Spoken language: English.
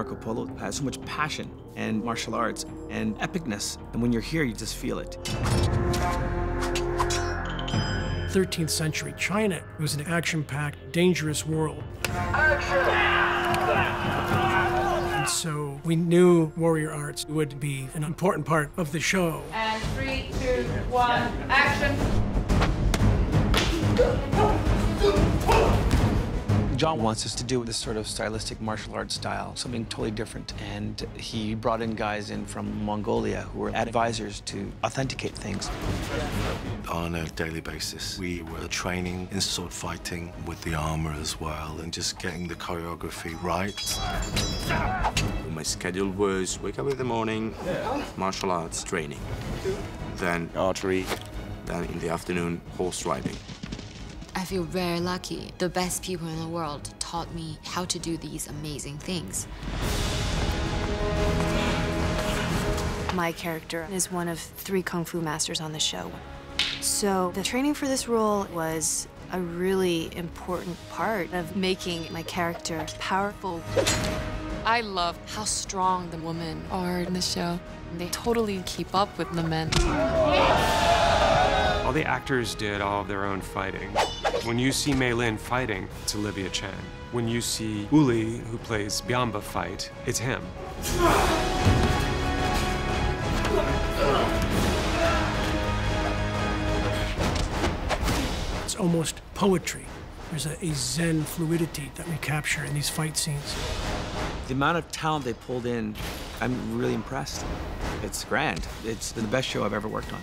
Marco Polo has so much passion and martial arts and epicness. And when you're here, you just feel it. 13th century China was an action-packed, dangerous world. And so we knew warrior arts would be an important part of the show. And three, two, one, action. John wants us to do this sort of stylistic martial arts style, something totally different. And he brought in guys in from Mongolia who were advisors to authenticate things. On a daily basis, we were training in sword fighting with the armor as well and just getting the choreography right. My schedule was wake up in the morning, martial arts training, then archery, then in the afternoon, horse riding. I feel very lucky. The best people in the world taught me how to do these amazing things. My character is one of three kung fu masters on the show. So the training for this role was a really important part of making my character powerful. I love how strong the women are in the show. They totally keep up with the men. All the actors did all of their own fighting. When you see Mei Lin fighting, it's Olivia Cheng. When you see Uli, who plays Byamba, fight, it's him. It's almost poetry. There's a, a zen fluidity that we capture in these fight scenes. The amount of talent they pulled in, I'm really impressed. It's grand. It's the best show I've ever worked on.